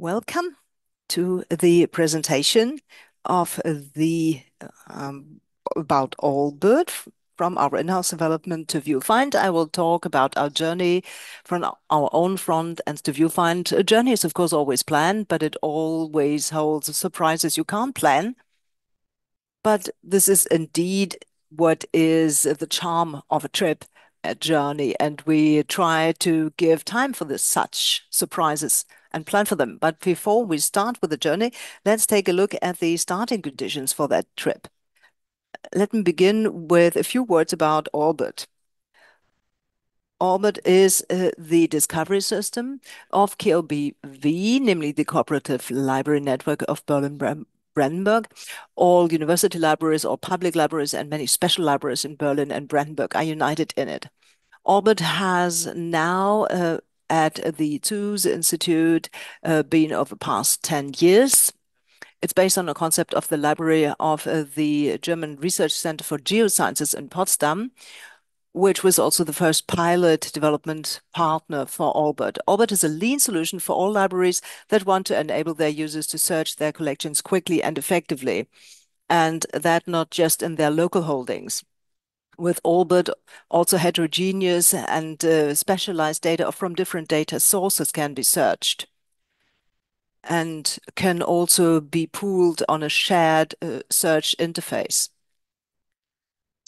Welcome to the presentation of the um, about Albert from our in-house development to VuFind. I will talk about our journey from our own front end to VuFind. A journey is, of course, always planned, but it always holds surprises you can't plan. But this is indeed what is the charm of a trip, a journey, and we try to give time for such surprises and plan for them. But before we start with the journey, let's take a look at the starting conditions for that trip. Let me begin with a few words about Albert. Albert is uh, the discovery system of KOBV, namely the Cooperative Library Network of Berlin-Brandenburg. All university libraries or public libraries and many special libraries in Berlin and Brandenburg are united in it. Albert has now uh, at the Zuse Institute uh, been over the past 10 years. It's based on a concept of the library of uh, the German Research Center for Geosciences in Potsdam, which was also the first pilot development partner for Albert. Albert is a lean solution for all libraries that want to enable their users to search their collections quickly and effectively, and that not just in their local holdings. With Albert, also heterogeneous and uh, specialized data from different data sources can be searched and can also be pooled on a shared uh, search interface.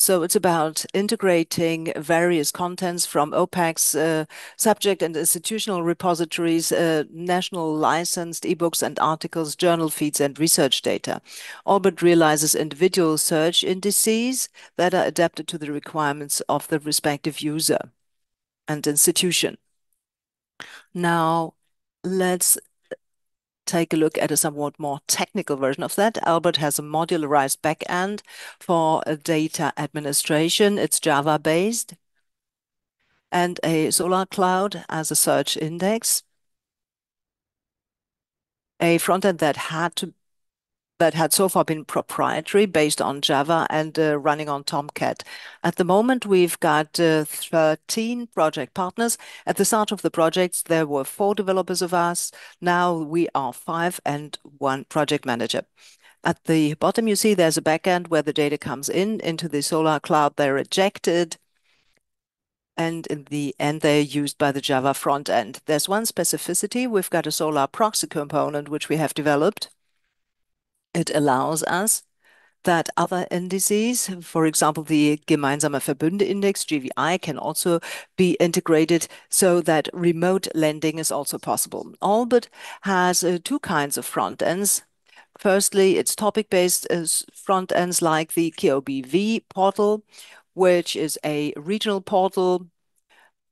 So it's about integrating various contents from OPAC's uh, subject and institutional repositories, uh, national licensed e-books and articles, journal feeds, and research data. Albert realizes individual search indices that are adapted to the requirements of the respective user and institution. Now, let's take a look at a somewhat more technical version of that. Albert has a modularized backend for data administration. It's Java-based and a Solr cloud as a search index. A front end that had so far been proprietary based on Java and uh, running on Tomcat. At the moment, we've got uh, 13 project partners. At the start of the projects, there were four developers of us. Now we are five and one project manager. At the bottom, you see there's a backend where the data comes in into the Solr cloud. They're ejected, and in the end, they're used by the Java front end. There's one specificity. We've got a Solr proxy component, which we have developed. It allows us that other indices, for example, the Gemeinsame Verbünde Index, GVI, can also be integrated so that remote lending is also possible. Albert has uh, two kinds of front ends. Firstly, it's topic-based uh, front ends like the KOBV portal, which is a regional portal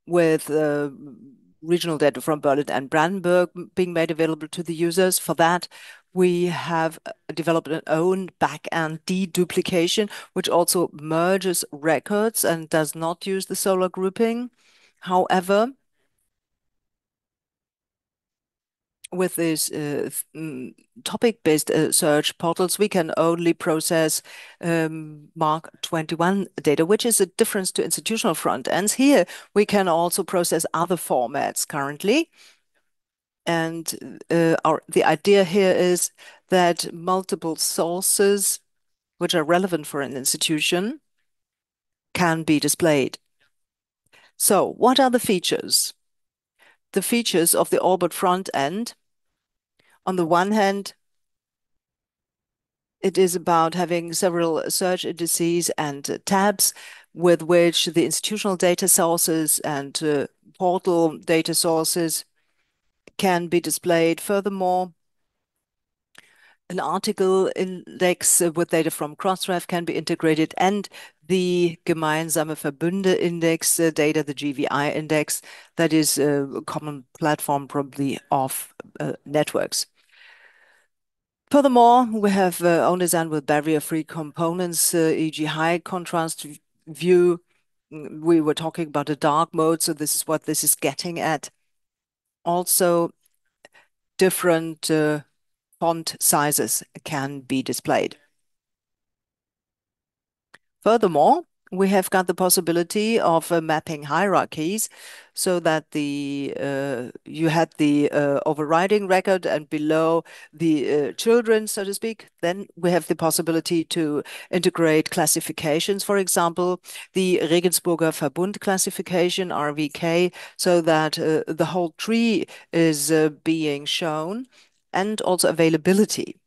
with uh, regional data from Berlin and Brandenburg being made available to the users. For that, we have uh, developed our own back-end deduplication, which also merges records and does not use the Solr grouping. However, with these uh, mm, topic-based uh, search portals, we can only process um, MARC21 data, which is a difference to institutional front ends. Here, we can also process other formats currently. And uh, the idea here is that multiple sources which are relevant for an institution can be displayed. So what are the features? The features of the Albert front end, on the one hand, it is about having several search indices and tabs with which the institutional data sources and uh, portal data sources can be displayed. Furthermore, an article index with data from Crossref can be integrated, and the Gemeinsame Verbünde Index uh, data, the GVI index, that is uh, a common platform probably of networks. Furthermore, we have uh, own design with barrier-free components, uh, e.g., high contrast view. Mm, we were talking about a dark mode, so this is what this is getting at. Also, different uh, font sizes can be displayed. Furthermore, we have got the possibility of uh, mapping hierarchies so that the uh, you had the uh, overriding record and below the children, so to speak. Then we have the possibility to integrate classifications, for example, the Regensburger Verbund classification, RVK, so that the whole tree is being shown, and also availability.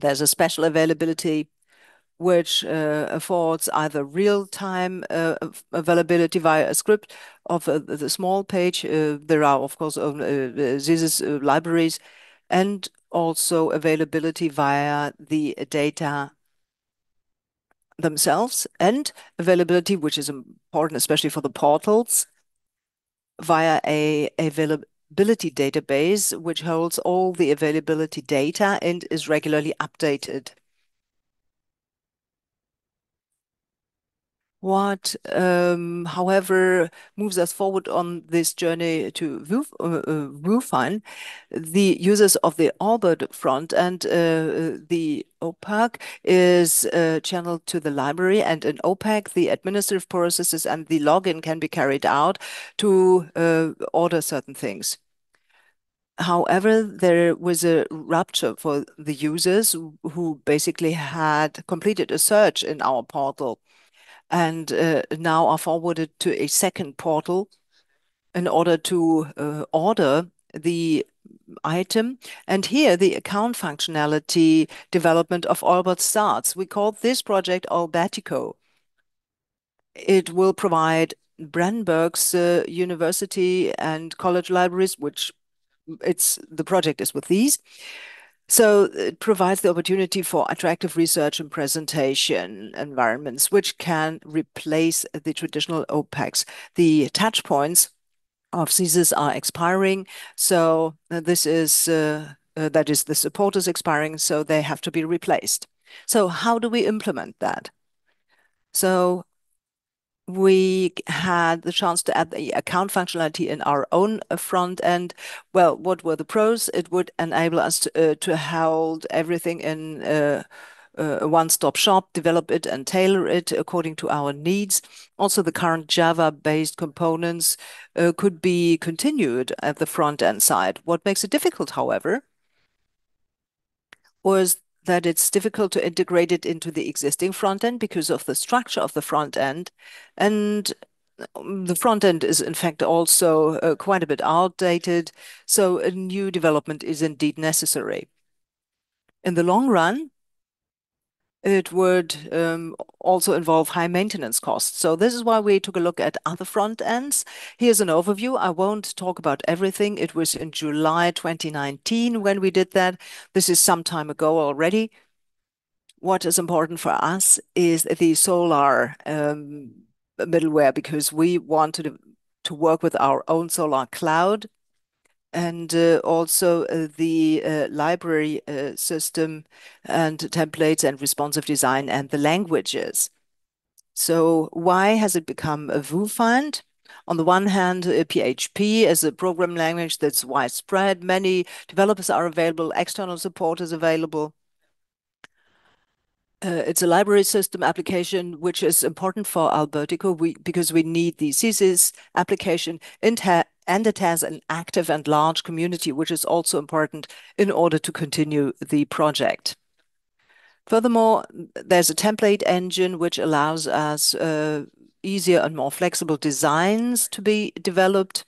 There's a special availability which uh, affords either real-time uh, availability via a script of uh, the small page. There are, of course, SISIS libraries, and also availability via the data themselves, and availability, which is important especially for the portals, via a availability database, which holds all the availability data and is regularly updated. What, um, however, moves us forward on this journey to VuFind, uh, uh, the users of the Albert front end uh, the OPAC is channeled to the library, and in OPAC, the administrative processes and the login can be carried out to order certain things. However, there was a rupture for the users who basically had completed a search in our portal and uh, now are forwarded to a second portal in order to uh, order the item. And here, the account functionality development of Albert starts. We call this project Albertiko. It will provide Brandenburg's uh, university and college libraries, which it's the project is with these. So it provides the opportunity for attractive research and presentation environments, which can replace the traditional OPACs. The touch points of SISIS are expiring, so uh, this is, uh, uh, that is, the support is expiring, so they have to be replaced. So how do we implement that? We had the chance to add the account functionality in our own uh, front end. Well, what were the pros? It would enable us to uh, hold everything in uh, a one-stop shop, develop it, and tailor it according to our needs. Also, the current Java-based components could be continued at the front-end side. What makes it difficult, however, was that it's difficult to integrate it into the existing front end because of the structure of the front end. And um, the front end is, in fact, also uh, quite a bit outdated, so a new development is indeed necessary. In the long run, it would um, also involve high maintenance costs. So this is why we took a look at other front ends. Here's an overview. I won't talk about everything. It was in July 2019 when we did that. This is some time ago already. What is important for us is the Solr um, middleware, because we wanted to work with our own Solr cloud and uh, also uh, the uh, library system and templates and responsive design and the languages. So why has it become a VuFind? On the one hand, PHP is a program language that's widespread. Many developers are available. External support is available. It's a library system application, which is important for Albertiko because we need the SISIS application, and it has an active and large community, which is also important in order to continue the project. Furthermore, there's a template engine which allows us uh, easier and more flexible designs to be developed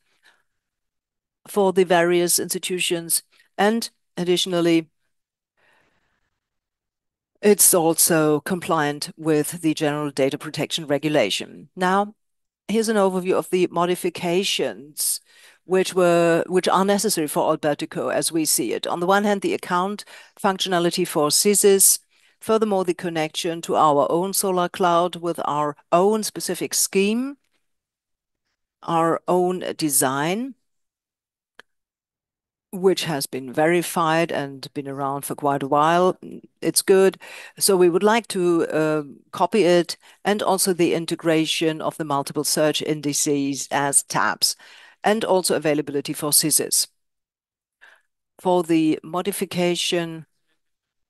for the various institutions. And additionally, it's also compliant with the General Data Protection Regulation. Now, here's an overview of the modifications which were which are necessary for Albertiko as we see it. On the one hand, the account functionality for SISIS. Furthermore, the connection to our own Solr cloud with our own specific scheme, our own design, which has been verified and been around for quite a while. It's good. So we would like to um, copy it, and also the integration of the multiple search indices as tabs, and also availability for SISIS. For the modification,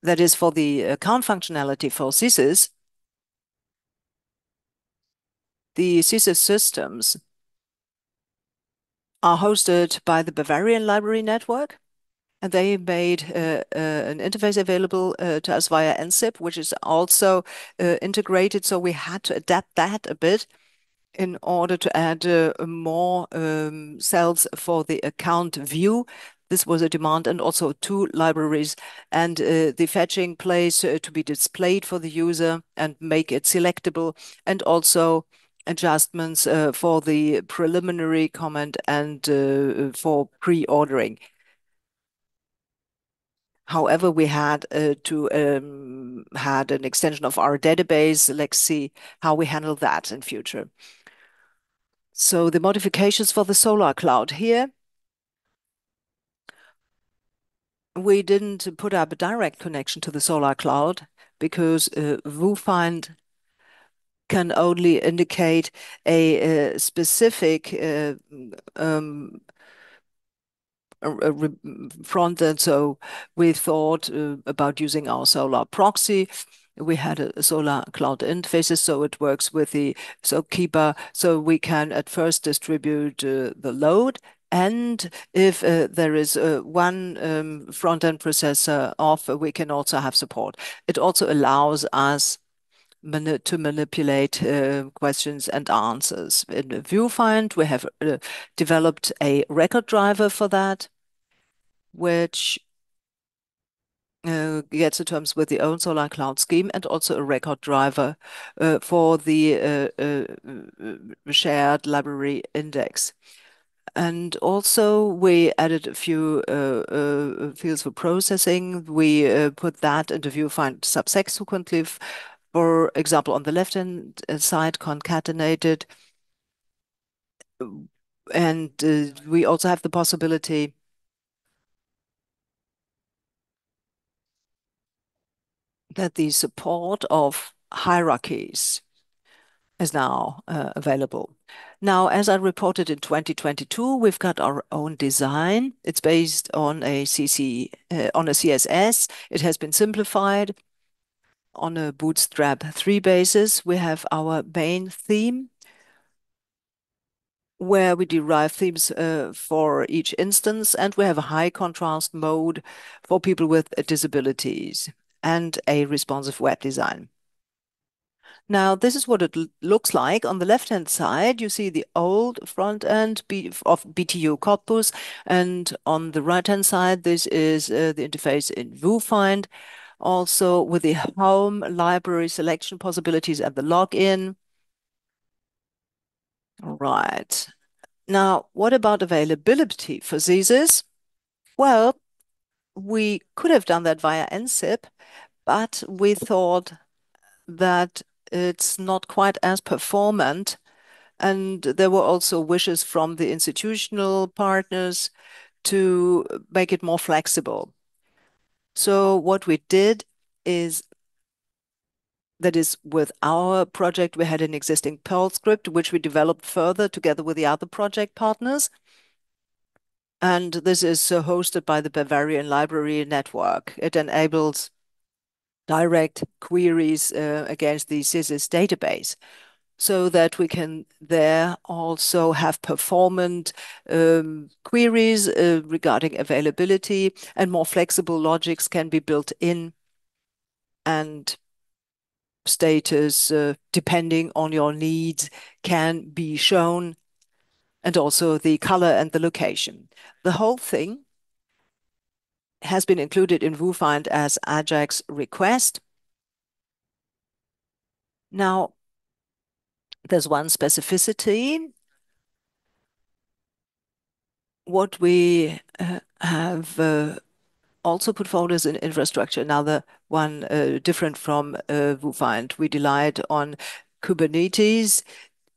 that is for the account functionality for SISIS, The SISIS systems are hosted by the Bavarian Library Network, and they made uh, uh, an interface available uh, to us via NCIP, which is also uh, integrated. So we had to adapt that a bit in order to add uh, more um, cells for the account view. This was a demand, and also two libraries and uh, the fetching place to be displayed for the user and make it selectable, and also adjustments for the preliminary comment and for pre-ordering. However, we had uh, to um, had an extension of our database. Let's see how we handle that in future. So the modifications for the Solr Cloud here, we didn't put up a direct connection to the Solr Cloud because uh, VuFind can only indicate a, a specific uh, um, front end. So we thought uh, about using our Solr proxy. We had a Solr cloud interfaces, so it works with the so we can at first distribute uh, the load. And if uh, there is uh, one um, front-end processor off, we can also have support. It also allows us to manipulate questions and answers. In VuFind, we have developed a record driver for that, which uh, gets to terms with the own Solr Cloud scheme and also a record driver uh, for the uh, shared library index. And also we added a few fields for processing. We put that into VuFind subsequently for example, on the left-hand side, concatenated. And we also have the possibility that the support of hierarchies is now uh, available. Now, as I reported in 2022, we've got our own design. It's based on a CC, uh, on a CSS. It has been simplified on a Bootstrap 3 basis. We have our main theme, where we derive themes uh, for each instance, and we have a high contrast mode for people with disabilities and a responsive web design. Now, this is what it looks like. On the left-hand side, you see the old front end of BTU Cottbus, and on the right-hand side, this is uh, the interface in VuFind also with the home library selection possibilities and the login. All right. Now, what about availability for SISIS? Well, we could have done that via NCIP, but we thought that it's not quite as performant. And there were also wishes from the institutional partners to make it more flexible. So what we did is that is with our project, we had an existing Perl script, which we developed further together with the other project partners. And this is uh, hosted by the Bavarian Library Network. It enables direct queries uh, against the SISIS database so that we can there also have performant um, queries uh, regarding availability and more flexible logics can be built in and status uh, depending on your needs can be shown and also the color and the location. The whole thing has been included in VuFind as Ajax request. Now, there's one specificity. What we uh, have uh, also put forward as an infrastructure, another one uh, different from VuFind. We relied on Kubernetes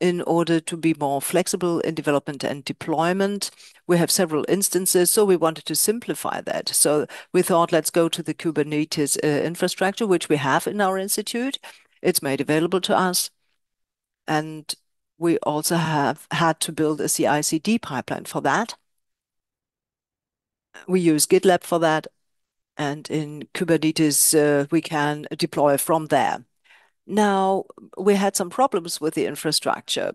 in order to be more flexible in development and deployment. We have several instances, so we wanted to simplify that. So we thought, let's go to the Kubernetes uh, infrastructure, which we have in our institute. It's made available to us and we also have had to build a CI/CD pipeline for that. We use GitLab for that, and in Kubernetes, uh, we can deploy from there. Now, we had some problems with the infrastructure.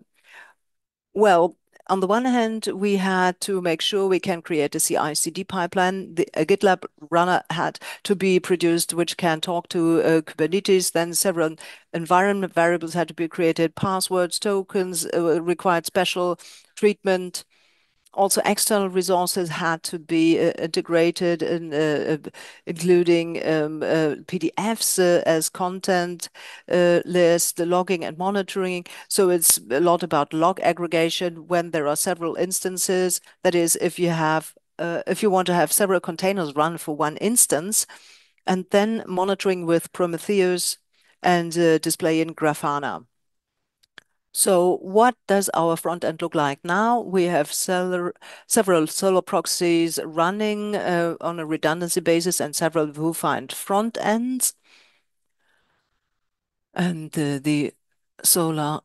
Well, on the one hand, we had to make sure we can create a CI/CD pipeline. A GitLab runner had to be produced, which can talk to uh, Kubernetes. Then several environment variables had to be created. Passwords, tokens uh, required special treatment. Also, external resources had to be uh, integrated, uh, uh, including um, PDFs as content list, the logging and monitoring. So it's a lot about log aggregation when there are several instances. That is, if you have, if you want to have several containers run for one instance, and then monitoring with Prometheus and display in Grafana. So what does our front end look like now? We have several Solr proxies running uh, on a redundancy basis and several VuFind front ends. And the Solr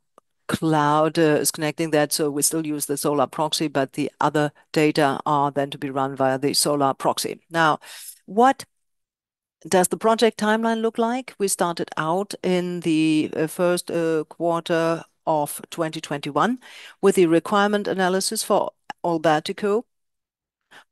Cloud uh, is connecting that, so we still use the Solr proxy, but the other data are then to be run via the Solr proxy. Now, what does the project timeline look like? We started out in the uh, first quarter of 2021 with the requirement analysis for Albertiko.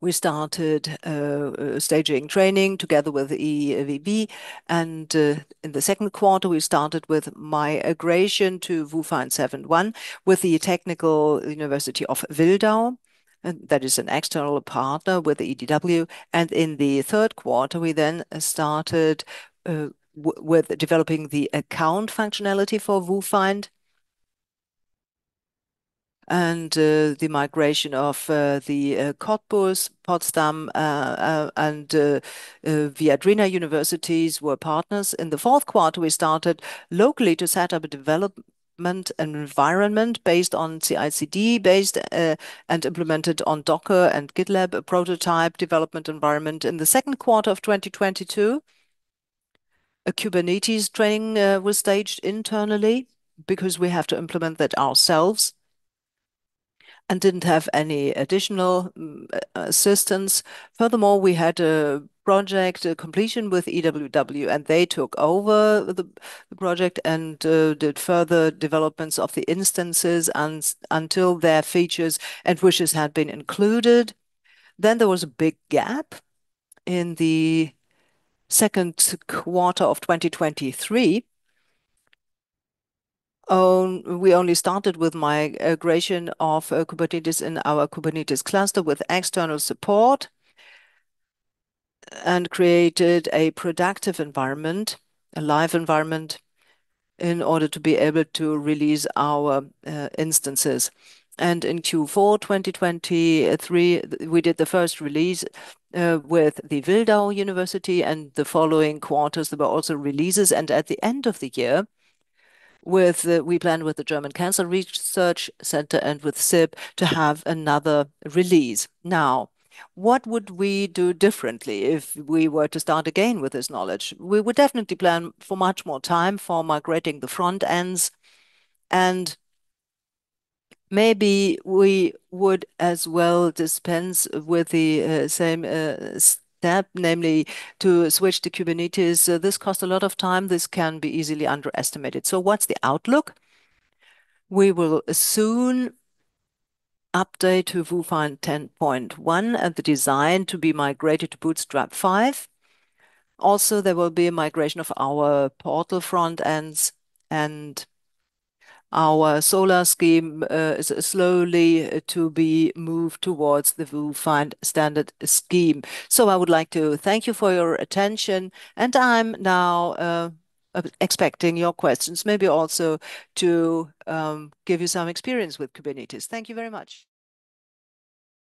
We started uh, uh, staging training together with EVB, and uh, in the second quarter, we started with migration to VuFind 7.1 with the Technical University of Wildau, that is an external partner with the EDW. And in the third quarter, we then started with developing the account functionality for VuFind and uh, the migration of uh, the uh, Cottbus, Potsdam, and Viadrina universities were partners. In the fourth quarter, we started locally to set up a development environment based on CI/CD based and implemented on Docker and GitLab, a prototype development environment. In the second quarter of 2022, a Kubernetes training was staged internally because we have to implement that ourselves and didn't have any additional mm, assistance. Furthermore, we had a project completion with EWW, and they took over the project and uh, did further developments of the instances until their features and wishes had been included. Then there was a big gap in the second quarter of 2023. We only started with migration of uh, Kubernetes in our Kubernetes cluster with external support and created a productive environment, a live environment, in order to be able to release our uh, instances. And in Q4 2023, we did the first release uh, with the Wildau University, and the following quarters, there were also releases. And at the end of the year, we plan with the German Cancer Research Center and with SIP to have another release. Now, what would we do differently if we were to start again with this knowledge? We would definitely plan for much more time for migrating the front ends, and maybe we would as well dispense with the uh, same uh, step, namely to switch to Kubernetes. Uh, this costs a lot of time. This can be easily underestimated. So what's the outlook? We will soon update to VuFind 10.1 and the design to be migrated to Bootstrap 5. Also, there will be a migration of our portal front ends, and our Solr scheme uh, is slowly uh, to be moved towards the VuFind standard scheme. So I would like to thank you for your attention, and I'm now uh, expecting your questions, maybe also to um, give you some experience with Kubernetes. Thank you very much.